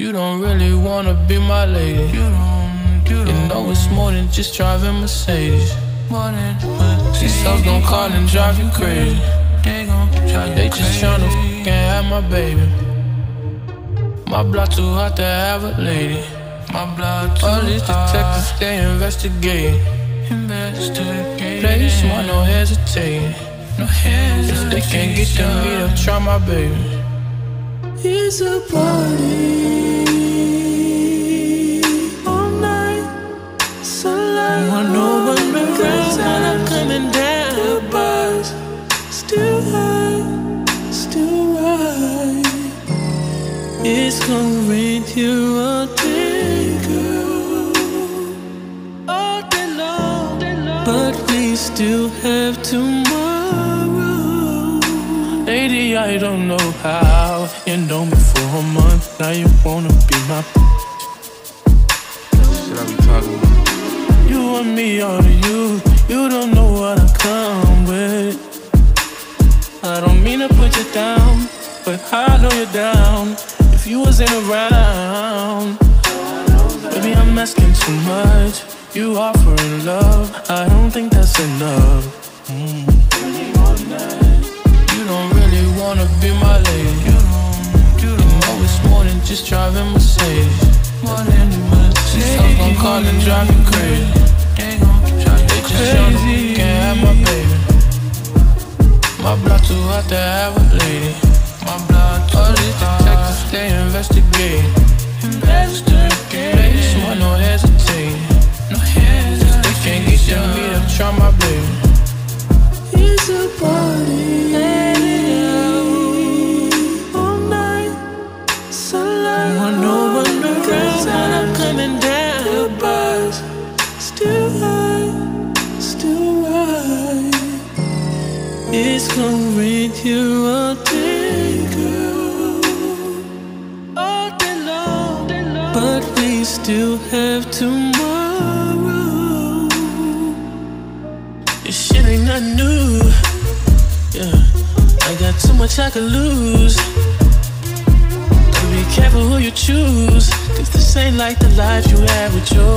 You don't really wanna be my lady. You don't, you, don't you know it's more than just driving Mercedes. More than These hoes gon' call and drive you crazy. They gon' drive They just tryna fucking have my baby. My block too hot to have a lady. My block too All these detectives, they investigate. Investigate. Place one, no hesitate. No hesitate. If they can't get to me, they'll try my baby. It's a party It's gonna rain here all day, girl. All day long, but we still have tomorrow. Lady, I don't know how. You know me for a month, now you wanna be my. Shit I be talking about. You want me you. You don't know what I come with. I don't mean to put you down, but I know you're down. If you wasn't around, maybe I'm asking too much. You offering love, I don't think that's enough. Mm. You don't really wanna be my lady. You don't, you don't more than just driving Mercedes. More than Mercedes. These hoes gon' call and drive you crazy. They gon' drive you crazy. Can't have my baby. My block too hot to have a lady. Investigate. Investigate. Place one, no hesitate. No hesitate. They can't get to me, they'll try my baby. It's a party all night. Sunlight. When no one around, I'm coming down. The bars still high, still right. It's gonna rain here all day, we still have tomorrow. This shit ain't nothing new. Yeah, I got too much I could lose. Gotta be careful who you choose. Cause this ain't like the life you had with your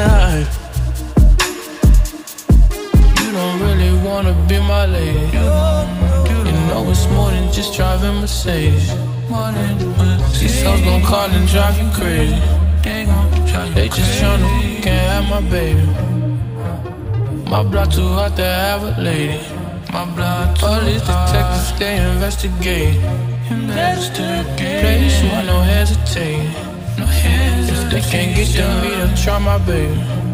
type. You don't really wanna be my lady. You, know it's more than just driving Mercedes. More than Mercedes. These hoes gon' call and drive you crazy. They gon' drive you They just tryna can't have my baby. My block too hot to have a lady. My block too All these detectives, they investigate. Investigate. Place one, no hesitate. No hesitate. Can't get to me, they'll try my baby.